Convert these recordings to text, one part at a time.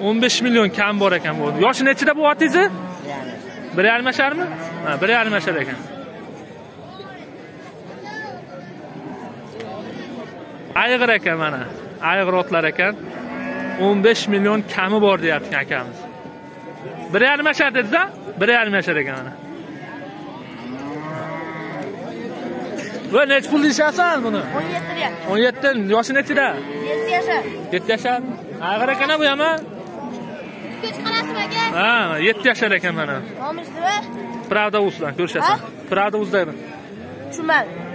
o'n besh million kam bor ekan bu. Yoshi nechida bu otingizni bir yarim yasharmi ha bir yarim yashar ekan. Ayg'ir ekan mana. Ayg'ir otlar ekan. o'n besh million kami bor deyapti akamiz. Bir yarim yashar dediz a bir yarim yashar ekan mana. Va nechi pul deyishyapsan buni? o'n yetti deyapti. o'n yetti. Yoshi nechida? Yetti yashar. Yetti yashar. Ayg'ir ekan bu ham a aka? Ha yetti yashar ekan mana. Nima pravda uzdan ko'rishasan pravda uzdaydi tushunmadim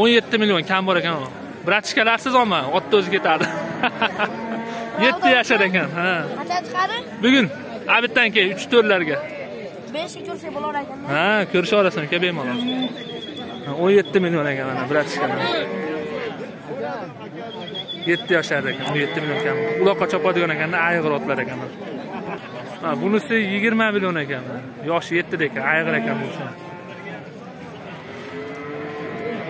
o'n yetti million kam bor ekan u. Bratishkalarsiz olma otni o'zi ketadi. Yetti yashar ekan ha. Qancha chiqadi? Bugun. Abitdan keyin uch to'rtlarga. Beshga ko'rsak bo'lar ekanda ha ko'risha olasan uka bemalol. O'n yetti million ekan mana bratishkalar. Yetti yashar ekan o'n yetti million kam. Uloqqa chopadigan ekanda ayg'ir otlar ekan ha bunisi yigirma million ekan. Yoshi yettida ekan ayg'ir ekan bunisi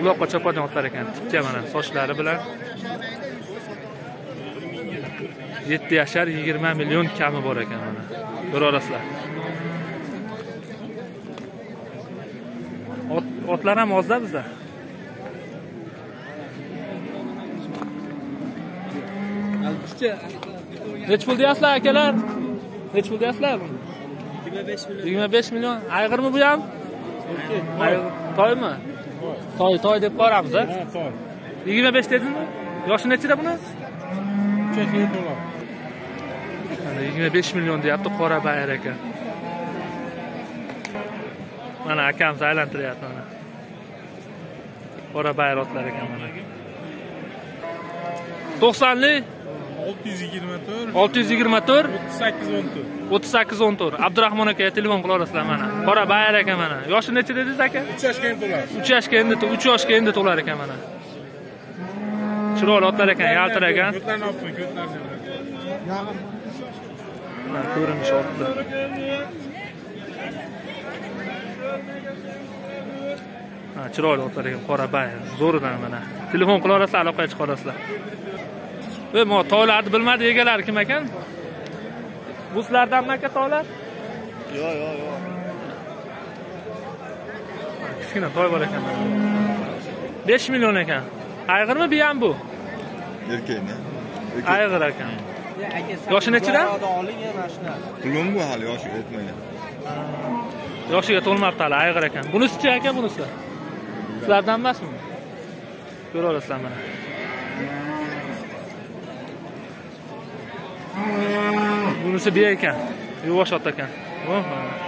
uloqqa chopadigan otlar ekan tikka mana sochlari bilan. Yetti yashar yigirma million kami bor ekan mana. Ko'ra olasizlar Ot, otlar ham ozda bizda. Nechi pul deyapsizlar akalar. Nechi pul deyapsizlar yigirma besh million. Ayg'irmi bu ham? Ayg'ir. toymi? Toy toy deb boramiz a? Yigirma besh dedingmi yoshi nechida buni? Mana yigirma besh million deyapti qora bayir ekan mana akamiz aylantiryapti mana. Qora bayir otlar ekan mana. To'qsonlik olti yuz yigirma to'rt. Olti yuz yigirma to'rt? O'ttiz sakkiz o'n to'rt. O'ttiz sakkiz o'n to'rt. Abdurahmon akaga telefon qila olasizlar mana. Qora bayir ekan mana. Yoshi necha dedingiz aka? Uch yoshga ham to'ladi uch yoshga endi uch yoshga endi to'lar ekan mana. Chiroyli otlar ekan ko'tlarni olib qo'ying ko'tlarni mana ha chiroyli otlar ekan qora bayir zo'ridan mana. Telefon qila olasizlar aloqaga chiqa olasizlar mo toylarni bilmadi egalari kim ekan? Bu sizlardanmi aka toylar yo'q yo'q yo'q kichkina toy bor ekan. Besh million ekan. Ayg'irmi biyam bu? Erkakmi ayg'ir ekan. Yoshi nechida qulun bu hali yoshi yetmagan. Yoshiga to'lmabdi hali ayg'ir ekan. Bunisichi aka bunisi? Sizlardan emasmi? Ko'ra olasizlar mana bunisi biya ekan yuvosh ot ekan Oh.